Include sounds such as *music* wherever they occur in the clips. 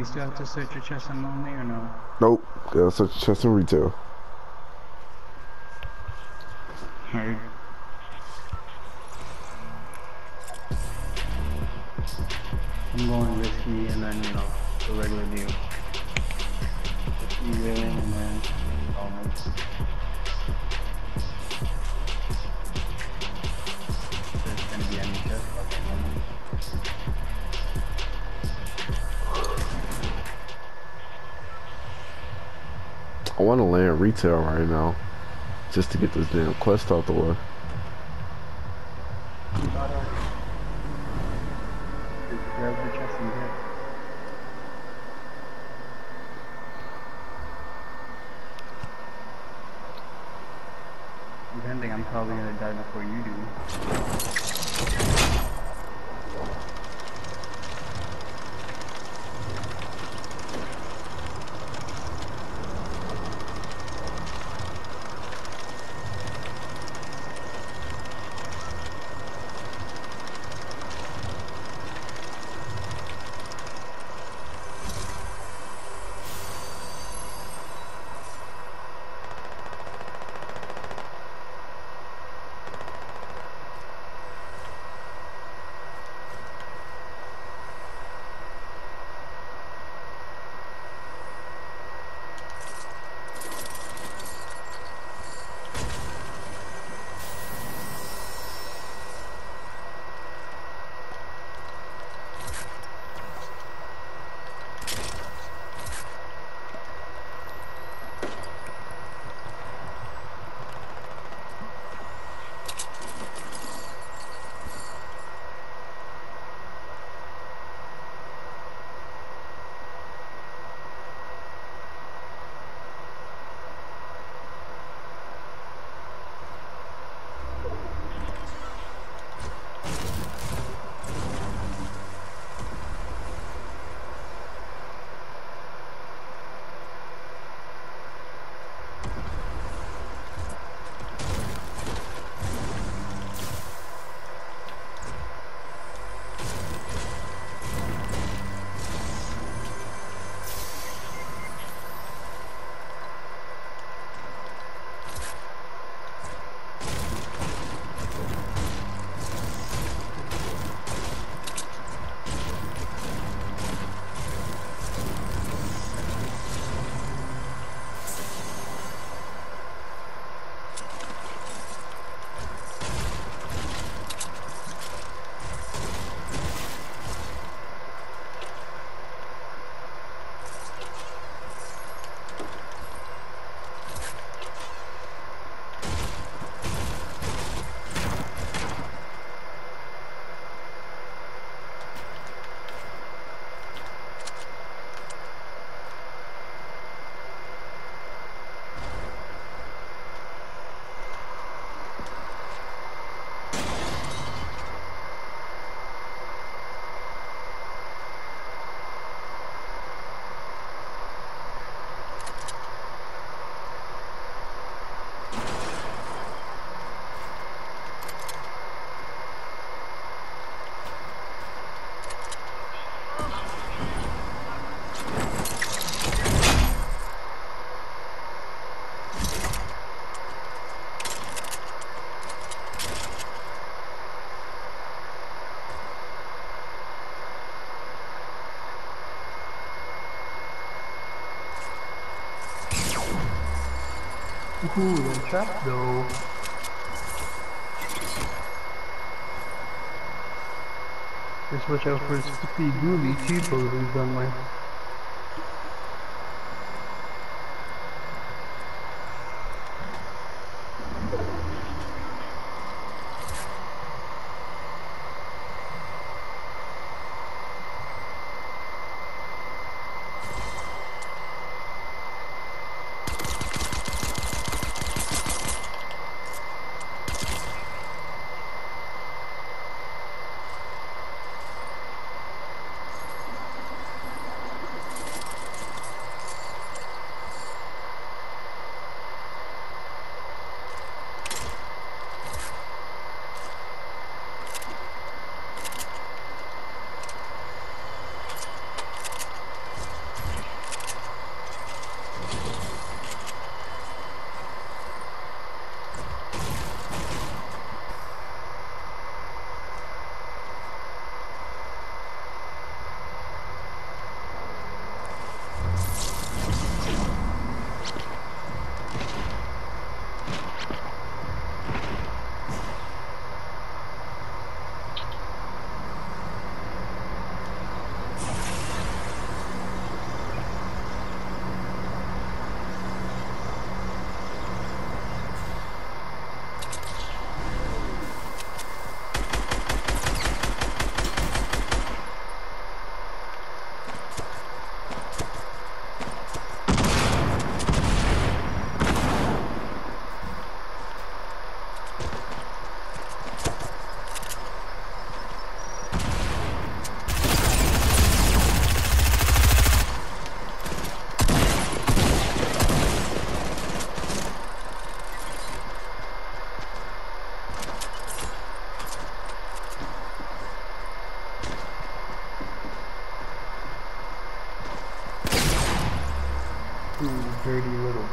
you still have to search your chest and lonely or no? Nope. Gotta search chest and retail. Alright. I'm going risky and then, you know, the regular deal. Risky Reels and then oh, want to land retail right now, just to get this damn quest out the way. Anything, I'm probably gonna die before you do. Ooh, the trap though. Just watch out for Skippy Dooley people who's done my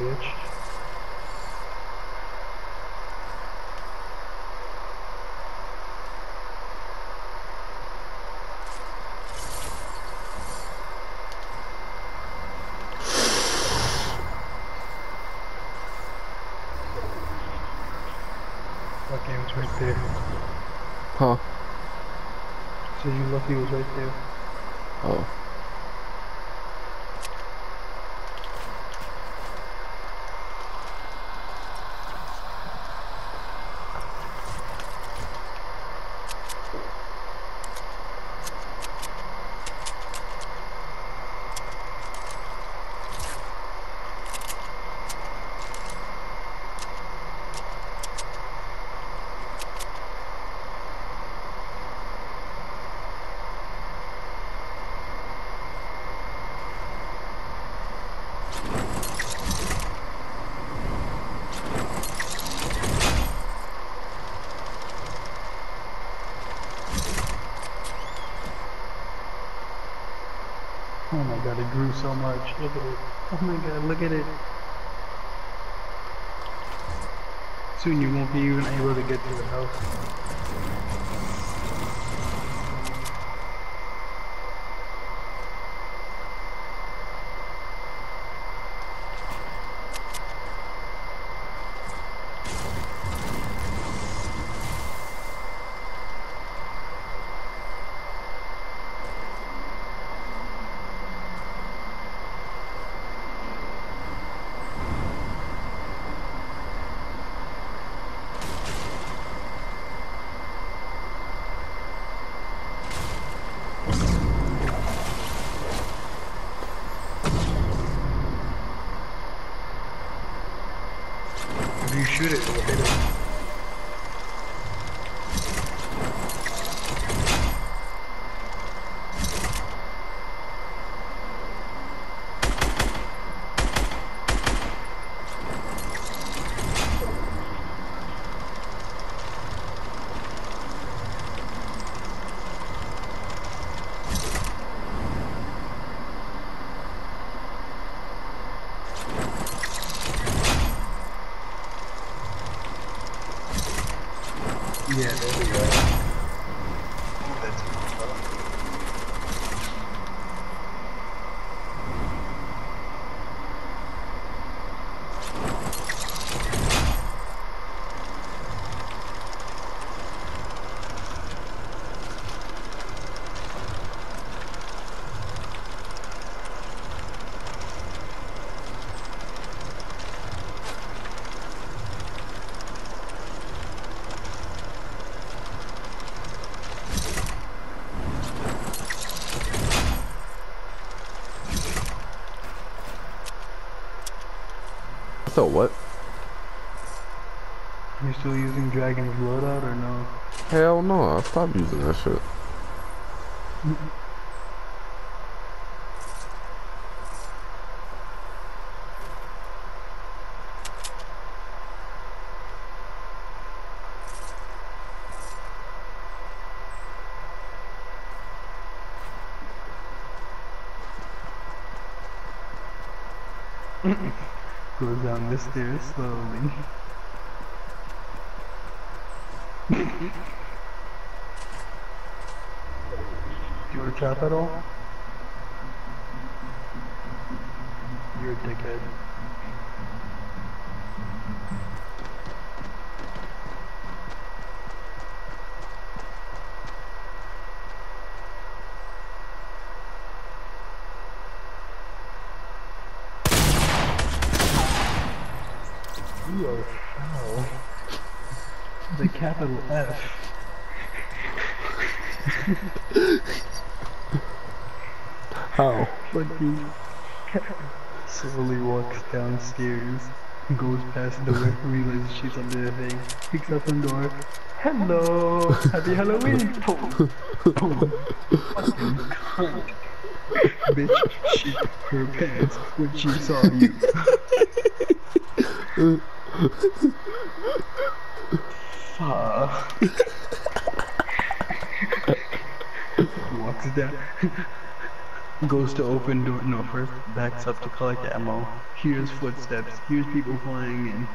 bitch. Okay, it was right there. Huh? So you lucky it was right there. Oh. Oh god, it grew so much. Look at it. Oh my god, look at it. Soon you won't be even able to get to the house. If you shoot it, it'll hit it. Yeah, there we go. That's So what? You still using Dragon's loadout or no? Hell no, I stopped using that shit. *laughs* Goes down the stairs slowly. *laughs* Do you want to trap at all? You're a dickhead. *laughs* How? Fucking slowly walks downstairs, goes past the door, realizes *laughs* she's under the thing, picks up the door. Hello, happy Halloween. Boom, boom. Fucking cunt. Bitch shit her pants when she saw you. *laughs* Fuck. Down. *laughs* Goes to open door, no, first backs up to collect ammo. Hears footsteps, hears people flying in.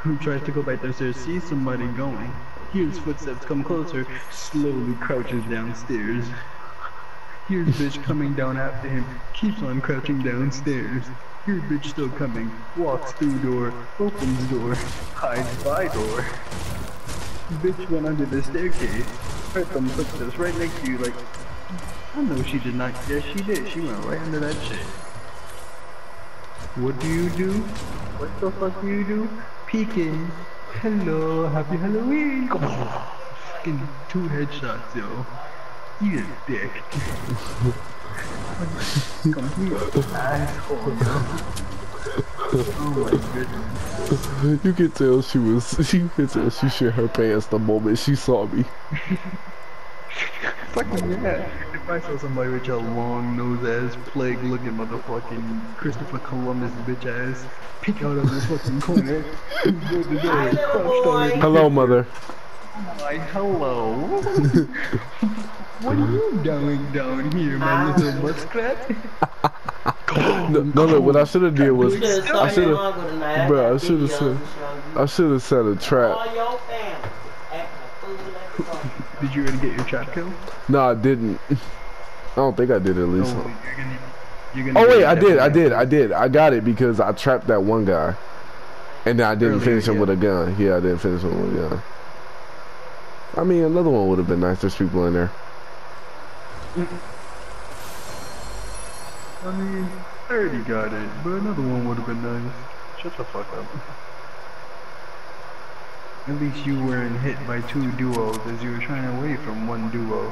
Who tries to go back downstairs, sees somebody going. Hears footsteps come closer, slowly crouches downstairs. Hears bitch coming down after him, keeps on crouching downstairs. Hears bitch still coming, walks through door, opens door, hides by door. Bitch went under the staircase, heard some footsteps right next to you like, I know she did not, yes she did, she went right under that shit. What do you do? What the fuck do you do? Peeking. Hello, happy Halloween. Fucking two headshots, yo. You a dick. Complete asshole, yo. Oh my goodness. You could tell she was. *laughs* You could tell she shit her pants the moment she saw me. *laughs* Fucking yeah. If I saw somebody with your long nose ass, plague looking motherfucking Christopher Columbus bitch ass peek out of this fucking corner, go to the door, Hi, little crouched boy. already. Hello, mother. Why, hello. *laughs* what are you doing down here, my ah. little muskrat? No, no, no. What I should have did was, You should have I should have, along with a knife. Bruh, I shoulda videos said- to show you. I should have set a trap. Oh, All your family acting a fool at the party. Did you already get your trap kill? No, I didn't. *laughs* I don't think I did at least. Oh, no, you're gonna, you're gonna Oh wait, I did, I did, I did. I got it because I trapped that one guy, and then I didn't Earlier, finish him yeah. with a gun. Yeah, I didn't finish him with a gun. I mean, another one would have been nice. There's people in there. I mean, I already got it, but another one would have been nice. Shut the fuck up. At least you weren't hit by two duos as you were trying to away from one duo.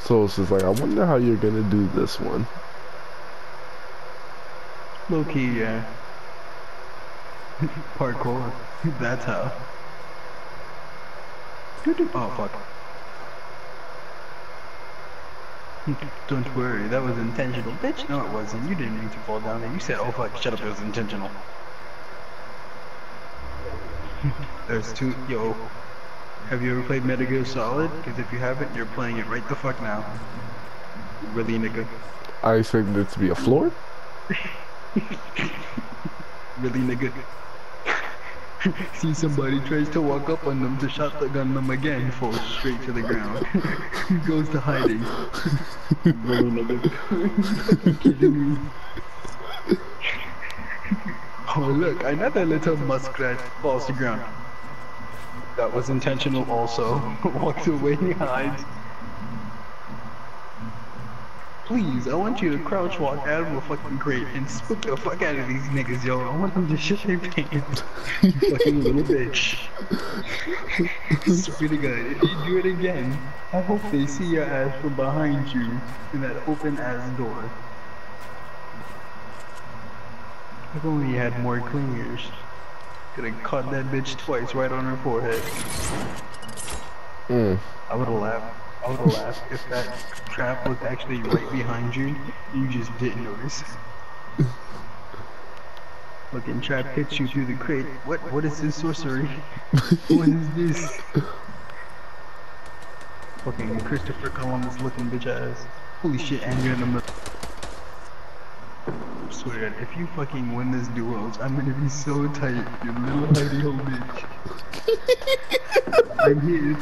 So it's just like, I wonder how you're gonna do this one. Low key, yeah. *laughs* Parkour. *laughs* That's how. Oh fuck. *laughs* Don't worry, that was intentional. Bitch, no it wasn't. You didn't mean to fall down there. You said, oh fuck, shut up, it was intentional. *laughs* There's two, yo. Have you ever played Metal Gear Solid? Because if you haven't, you're playing it right the fuck now. Really, nigga. I expected it to be a floor. *laughs* Really, nigga. *laughs* See somebody tries to walk up on them to shotgun them again, falls straight to the ground. *laughs* Goes to hiding. kidding *laughs* me. Oh look, another little muskrat falls to ground. That was intentional also. Walks away hides. Please, I want you to crouch walk out of a fucking crate and spook the fuck out of these niggas, yo. I want them to shit their pants. *laughs* you fucking little bitch. *laughs* Swear to God, if you do it again, I hope they see your ass from behind you in that open ass door. If only you had more clingers. Could have caught that bitch twice right on her forehead. Mm. I would have laughed. I would have laughed if that trap was actually right behind you. You just didn't notice. Fucking trap hits you through the crate. What? What is this sorcery? *laughs* what is this? Fucking Christopher Columbus looking bitch ass. Holy shit! And you're in the middle. Swear to God, if you fucking win this duos, I'm gonna be so tight, you little hidey hole bitch. *laughs* I'm here.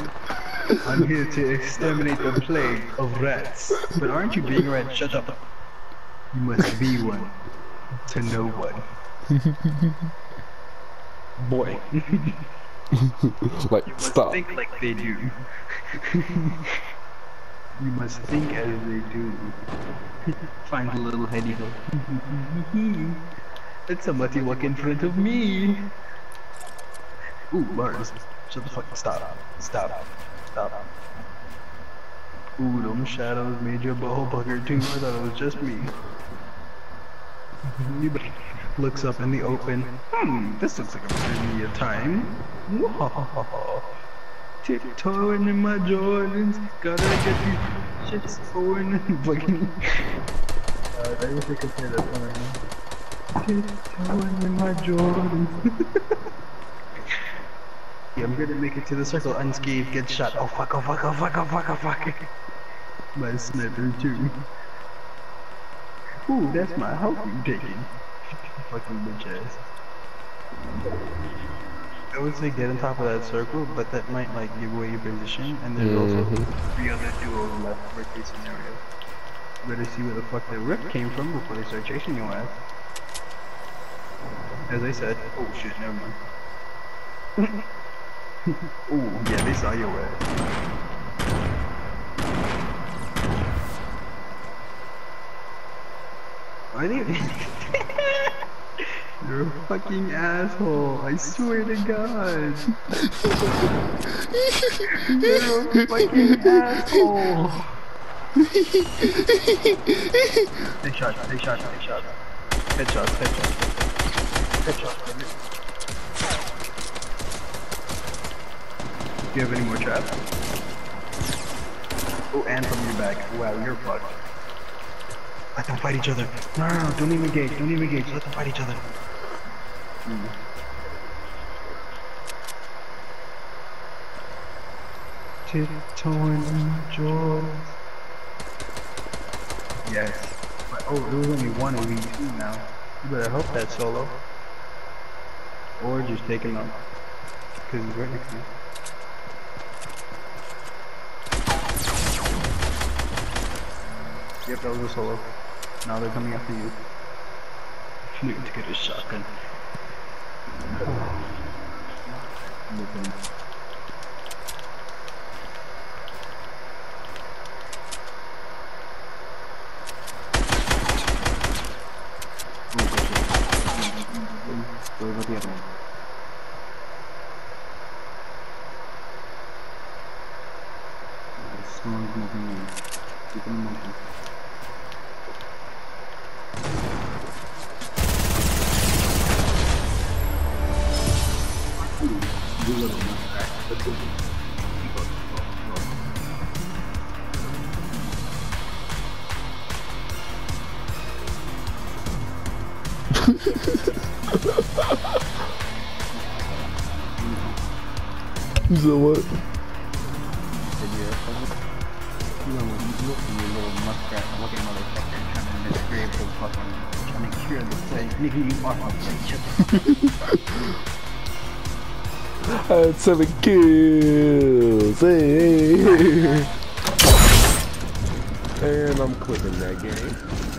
I'm here to exterminate the plague of rats. But aren't you being a rat? Shut up. You must be one. To know one. Boy. Like, You must stop. think like they do. you must think as they do. Find a little hidey hole. Let somebody walk in front of me. Ooh, Mars. Shut the fuck. Stop. Stop. Stop. Ooh, them shadows made your butthole pucker too. I thought it was just me. Looks up in the open. Hmm, this looks like a pretty time. Whoa. Tiptoeing in my Jordans, gotta get these shits going. Fucking. Uh, I wish I could play that song right now. Tiptoeing in my Jordans. *laughs* Yeah, I'm gonna make it to the circle unscathed, get shot. Oh fuck, oh fuck, oh fuck, oh fuck, oh fuck. *laughs* A sniper too. Ooh, that's my health you taking. Fucking bitch ass. I would say get on top of that circle, but that might like give away your position, and there's also Mhm. three other duos left worst case scenario. Better see where the fuck the rip came from before they start chasing your ass. As I said, oh shit, never mind. *laughs* Ooh, yeah, they saw your ass. Are eh? they? *laughs* You're a fucking asshole. I swear to God. You're a fucking asshole. Take shots, take shots, take shots. Headshots, headshots. Headshots, damn Do you have any more traps? Oh, and from your back. Wow, you're fucked. Let them fight each other. No, no, no, don't even engage, don't even engage. Let them fight each other. Mm. Tiptoeing in the jaws. Yes. But, oh, there was only one elite two now. You better help that solo. Or just take him out. Because he's right next to you. Yep, that was a solo. Now they're coming after you. Need to get a shotgun. *sighs* Looking. A bitch. I had seven kills. Hey. and I'm quitting that game.